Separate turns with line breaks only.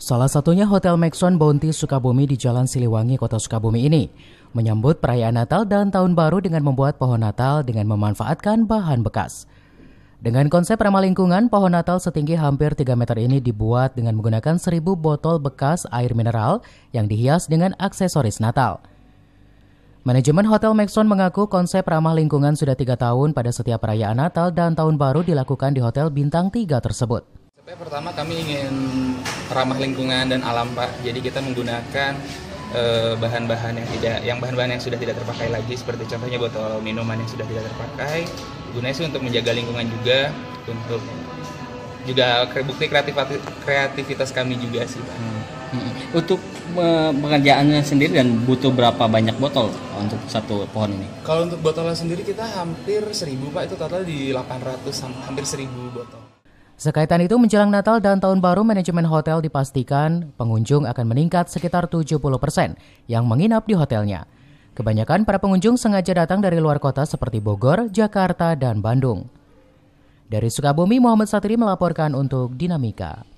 Salah satunya Hotel Maxon Bounty Sukabumi di Jalan Siliwangi, Kota Sukabumi ini menyambut perayaan Natal dan Tahun Baru dengan membuat pohon Natal dengan memanfaatkan bahan bekas. Dengan konsep ramah lingkungan, pohon Natal setinggi hampir 3 meter ini dibuat dengan menggunakan 1000 botol bekas air mineral yang dihias dengan aksesoris Natal. Manajemen Hotel Maxon mengaku konsep ramah lingkungan sudah tiga tahun pada setiap perayaan Natal dan Tahun Baru dilakukan di Hotel Bintang 3 tersebut.
Pertama kami ingin ramah lingkungan dan alam Pak. Jadi kita menggunakan eh, bahan-bahan yang tidak, yang bahan-bahan yang sudah tidak terpakai lagi seperti contohnya botol minuman yang sudah tidak terpakai. Gunanya sih untuk menjaga lingkungan juga, untuk juga bukti kreativitas kami juga sih Pak. Hmm.
hmm. Untuk pengerjaannya sendiri dan butuh berapa banyak botol untuk satu pohon ini?
Kalau untuk botolnya sendiri kita hampir 1000 Pak, itu total di 800 hampir 1000 botol.
Sekaitan itu menjelang Natal dan Tahun Baru manajemen hotel dipastikan pengunjung akan meningkat sekitar 70 persen yang menginap di hotelnya. Kebanyakan para pengunjung sengaja datang dari luar kota seperti Bogor, Jakarta, dan Bandung. Dari Sukabumi, Muhammad Satri melaporkan untuk Dinamika.